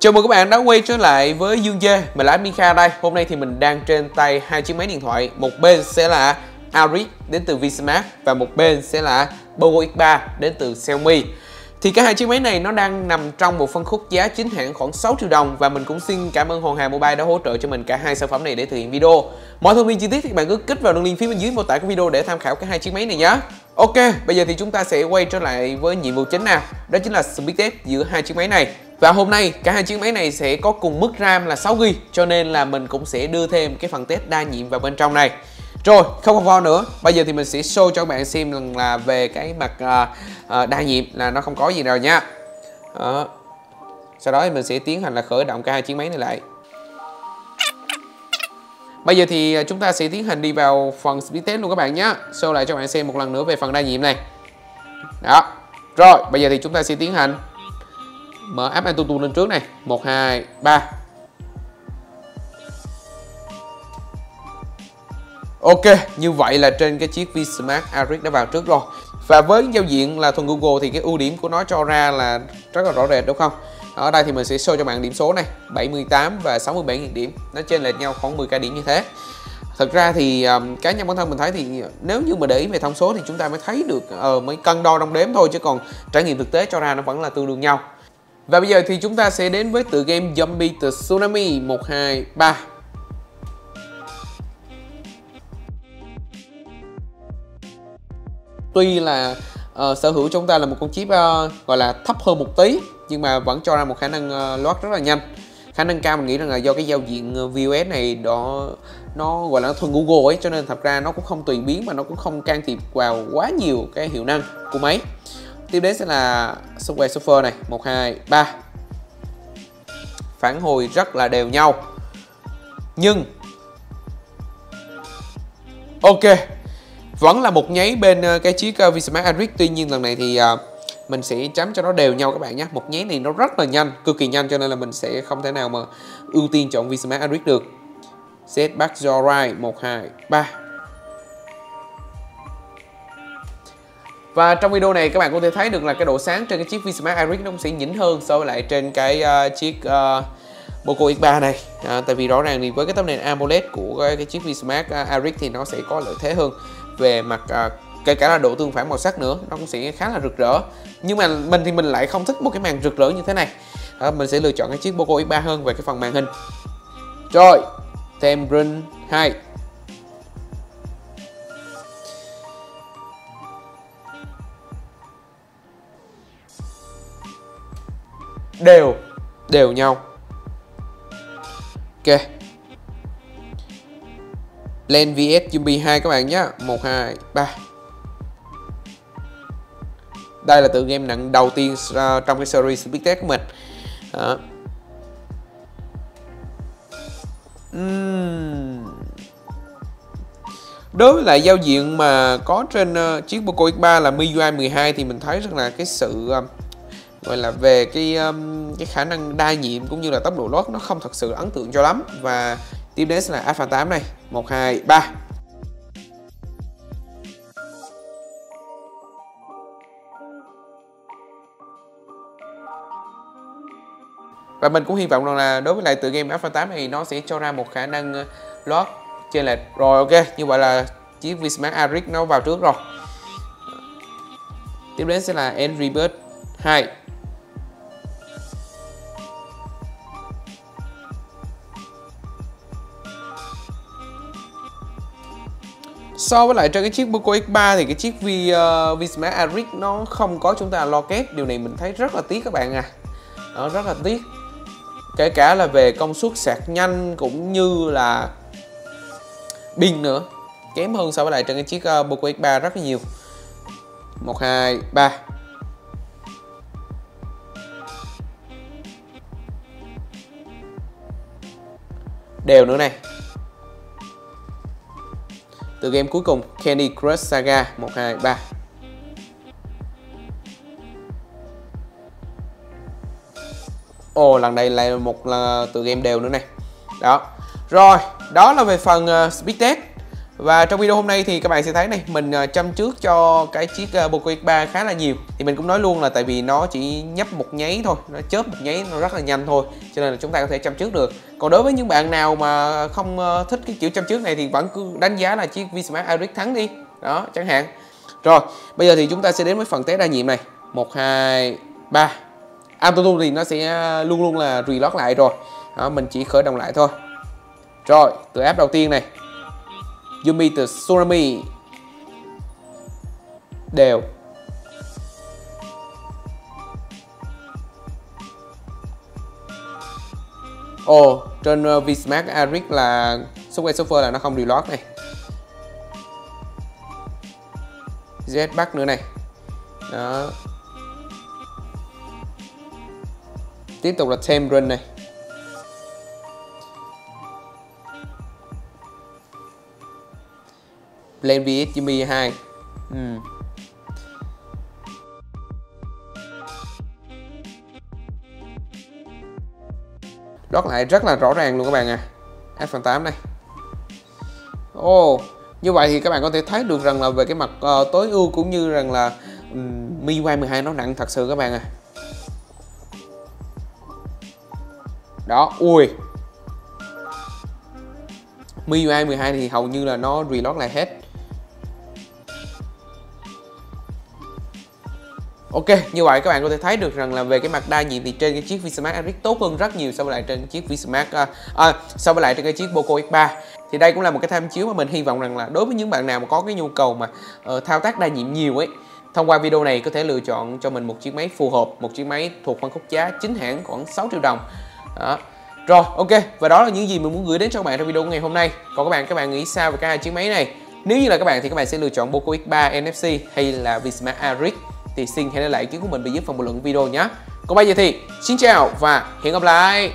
Chào mừng các bạn đã quay trở lại với Dương Dê, mình là Admin đây Hôm nay thì mình đang trên tay hai chiếc máy điện thoại Một bên sẽ là Aris đến từ Vsmart Và một bên sẽ là Poco X3 đến từ Xiaomi thì cả hai chiếc máy này nó đang nằm trong một phân khúc giá chính hãng khoảng 6 triệu đồng và mình cũng xin cảm ơn Hoàng Hà Mobile đã hỗ trợ cho mình cả hai sản phẩm này để thực hiện video. Mọi thông tin chi tiết thì các bạn cứ kích vào đường link phía bên dưới mô tả của video để tham khảo cả hai chiếc máy này nhé. Ok, bây giờ thì chúng ta sẽ quay trở lại với nhiệm vụ chính nào, đó chính là speed test giữa hai chiếc máy này. Và hôm nay cả hai chiếc máy này sẽ có cùng mức RAM là 6GB cho nên là mình cũng sẽ đưa thêm cái phần test đa nhiệm vào bên trong này. Rồi, không còn vo nữa. Bây giờ thì mình sẽ show cho các bạn xem là về cái mặt uh, uh, đa nhiệm là nó không có gì rồi nha. Đó. Sau đó thì mình sẽ tiến hành là khởi động cả hai chiếc máy này lại. Bây giờ thì à, chúng ta sẽ tiến hành đi vào phần speed test luôn các bạn nhé. Show lại cho bạn xem một lần nữa về phần đa nhiệm này. Đó. Rồi, bây giờ thì chúng ta sẽ tiến hành mở app Antutu lên trước này. 1 2 3. Ok, như vậy là trên cái chiếc Vsmart Aric đã vào trước rồi Và với giao diện là thuần Google thì cái ưu điểm của nó cho ra là rất là rõ rệt đúng không? Ở đây thì mình sẽ show cho bạn điểm số này 78 và 67 000 điểm Nó trên lệch nhau khoảng 10k điểm như thế Thật ra thì um, cá nhân bản thân mình thấy thì nếu như mà để ý về thông số thì chúng ta mới thấy được uh, mới cân đo đong đếm thôi chứ còn trải nghiệm thực tế cho ra nó vẫn là tương đương nhau. Và bây giờ thì chúng ta sẽ đến với tựa game Zombie The Tsunami 1 2 3 tuy là uh, sở hữu chúng ta là một con chip uh, gọi là thấp hơn một tí nhưng mà vẫn cho ra một khả năng uh, load rất là nhanh. Khả năng cao mình nghĩ rằng là do cái giao diện VOS này đó nó gọi là thuần Google ấy cho nên thật ra nó cũng không tùy biến mà nó cũng không can thiệp vào quá nhiều cái hiệu năng của máy tiếp đến sẽ là software surfer này. 1 2 3 phản hồi rất là đều nhau. Nhưng, ok, vẫn là một nháy bên ờ, cái chiếc ờ, Vsmart Aris tuy nhiên lần này thì ờ, mình sẽ chấm cho nó đều nhau các bạn nhé. Một nháy này nó rất là nhanh, cực kỳ nhanh, cho nên là mình sẽ không thể nào mà ưu tiên chọn Vsmart Aris được. Set back your right 1 2 3 Và trong video này các bạn có thể thấy được là cái độ sáng trên cái chiếc Vsmart Aris nó cũng sẽ nhỉnh hơn so với lại trên cái uh, chiếc uh, Poco X3 này. À, Tại vì rõ ràng thì với cái tấm nền AMOLED của cái, cái chiếc Vsmart uh, thì nó sẽ có lợi thế hơn về mặt uh, kể cả là độ tương phản màu sắc nữa nó cũng sẽ khá là rực rỡ. Nhưng mà mình thì mình lại không thích một cái màn rực rỡ như thế này. À, mình sẽ lựa chọn cái chiếc Poco X3 hơn về cái phần màn hình. Rồi thêm 2 đều đều nhau. Ok. Len VS Zombie 2 các bạn nhé 1, 2, 3 Đây là tựa game nặng đầu tiên uh, trong cái series Speed Test của mình. Đó. Uhm. Đối với lại giao diện mà có trên uh, chiếc Poco X3 là MIUI 12 thì mình thấy rằng là cái sự uh, gọi là về cái um, cái khả năng đa nhiệm cũng như là tốc độ load nó không thật sự ấn tượng cho lắm. Và Tiếp đến là Alpha 8 này. 1, 2, 3 Và mình cũng hy vọng rằng là đối với lại tựa game Alpha 8 này nó sẽ cho ra một khả năng uh, lót load trên lệch. Rồi ok, như vậy là chiếc Vsmart Arix nó vào trước rồi. Tiếp đến sẽ là Angry Bird 2 so với lại trên cái chiếc Poco X3 thì cái chiếc V uh, Vsmart Aric nó không có chúng ta lo kết điều này mình thấy rất là tiếc các bạn à. Nó rất là tiếc. Kể cả là về công suất sạc nhanh cũng như là pin nữa. Kém hơn so với lại trên cái chiếc uh, Poco X3 rất là nhiều. 1 2 3 đều nữa này từ game cuối cùng Candy Crush Saga 123 Ồ lần này là một là từ game đều nữa này. Đó. Rồi đó là về phần uh, speed test và trong video hôm nay thì các bạn sẽ thấy này mình à, chăm trước cho cái chiếc à, Poco X3 khá là nhiều. Thì mình cũng nói luôn là tại vì nó chỉ nhấp một nháy thôi nó chớp một nháy nó rất là nhanh thôi cho nên là chúng ta có thể chăm trước được. Còn đối với những bạn nào mà không à, thích cái kiểu chăm trước này thì vẫn cứ đánh giá là chiếc Vsmart Aorix thắng đi. Đó chẳng hạn. Rồi bây giờ thì chúng ta sẽ đến với phần test đa nhiệm này. Một hai ba. Auto thì nó sẽ luôn luôn là reload lại rồi. Đó, mình chỉ khởi động lại thôi. Rồi từ app đầu tiên này. Yumi từ Tsunami. Đều. Ồ, oh, trên ờ, uh, Vsmart Arik là software software là nó không reload này. Jetpack nữa này. Đó. Tiếp tục là Temrin này. Plan VS Jimmy 2 ừ. Đót lại rất là rõ ràng luôn các bạn à. F phần 8 này Ồ oh, Như vậy thì các bạn có thể thấy được rằng là về cái mặt uh, tối ưu cũng như rằng là um, MIUI 12 nó nặng thật sự các bạn à. Đó, ui. MIUI 12 thì hầu như là nó reload lại hết Ok, như vậy các bạn có thể thấy được rằng là về cái mặt đa nhiệm thì trên cái chiếc Vsmart Aris tốt hơn rất nhiều so với lại trên chiếc Vsmart à, à, so với lại trên cái chiếc Poco X3. Thì đây cũng là một cái tham chiếu mà mình hy vọng rằng là đối với những bạn nào mà có cái nhu cầu mà uh, thao tác đa nhiệm nhiều ấy Thông qua video này có thể lựa chọn cho mình một chiếc máy phù hợp, một chiếc máy thuộc phân khúc giá chính hãng khoảng 6 triệu đồng. Đó. Rồi, ok, và đó là những gì mình muốn gửi đến cho các bạn trong video ngày hôm nay. Còn các bạn, các bạn nghĩ sao về cái hai chiếc máy này? Nếu như là các bạn thì các bạn sẽ lựa chọn Poco X3 NFC hay là Vsmart Aris thì xin hãy để lại ý kiến của mình bên dưới phần bình luận video nhé. Còn bây giờ thì xin chào và hẹn gặp lại.